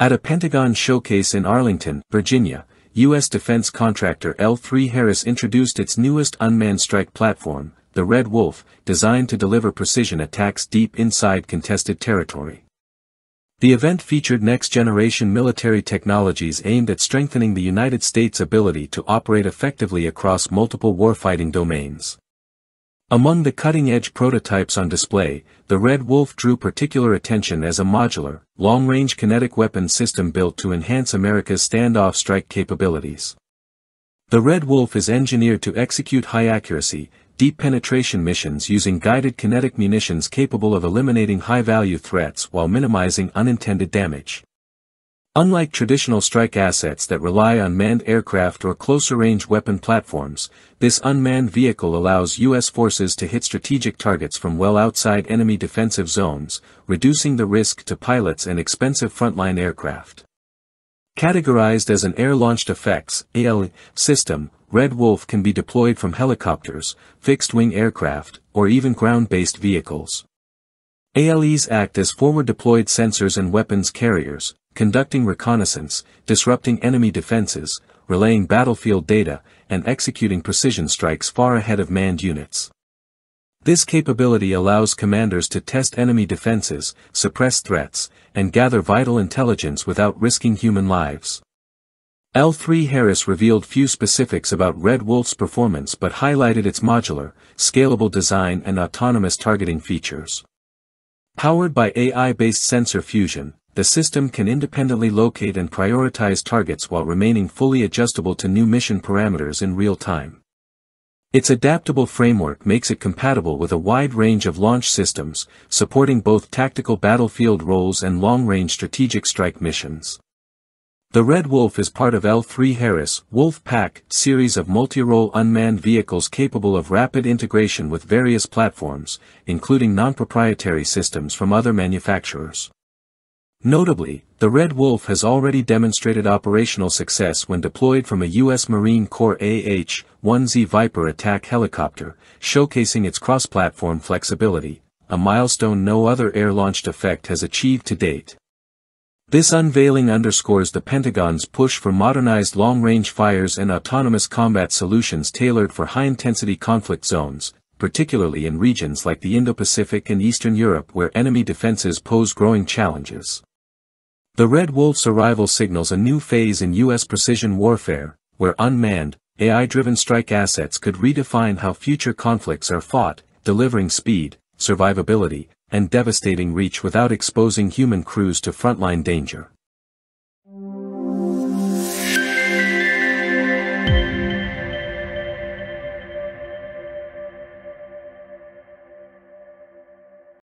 At a Pentagon showcase in Arlington, Virginia, U.S. defense contractor L3Harris introduced its newest unmanned strike platform, the Red Wolf, designed to deliver precision attacks deep inside contested territory. The event featured next-generation military technologies aimed at strengthening the United States' ability to operate effectively across multiple warfighting domains. Among the cutting-edge prototypes on display, the Red Wolf drew particular attention as a modular, long-range kinetic weapon system built to enhance America's standoff strike capabilities. The Red Wolf is engineered to execute high-accuracy, deep penetration missions using guided kinetic munitions capable of eliminating high-value threats while minimizing unintended damage. Unlike traditional strike assets that rely on manned aircraft or closer-range weapon platforms, this unmanned vehicle allows U.S. forces to hit strategic targets from well outside enemy defensive zones, reducing the risk to pilots and expensive frontline aircraft. Categorized as an air-launched effects ALE, system, Red Wolf can be deployed from helicopters, fixed-wing aircraft, or even ground-based vehicles. ALEs act as forward-deployed sensors and weapons carriers, conducting reconnaissance, disrupting enemy defenses, relaying battlefield data, and executing precision strikes far ahead of manned units. This capability allows commanders to test enemy defenses, suppress threats, and gather vital intelligence without risking human lives. L3Harris revealed few specifics about Red Wolf's performance but highlighted its modular, scalable design and autonomous targeting features. Powered by AI-based sensor fusion, the system can independently locate and prioritize targets while remaining fully adjustable to new mission parameters in real time. Its adaptable framework makes it compatible with a wide range of launch systems, supporting both tactical battlefield roles and long-range strategic strike missions. The Red Wolf is part of L3Harris Wolf Pack series of multi-role unmanned vehicles capable of rapid integration with various platforms, including non-proprietary systems from other manufacturers. Notably, the Red Wolf has already demonstrated operational success when deployed from a U.S. Marine Corps AH-1Z Viper attack helicopter, showcasing its cross-platform flexibility, a milestone no other air-launched effect has achieved to date. This unveiling underscores the Pentagon's push for modernized long-range fires and autonomous combat solutions tailored for high-intensity conflict zones, particularly in regions like the Indo-Pacific and Eastern Europe where enemy defenses pose growing challenges. The Red Wolf's arrival signals a new phase in U.S. precision warfare, where unmanned, AI-driven strike assets could redefine how future conflicts are fought, delivering speed, survivability, and devastating reach without exposing human crews to frontline danger.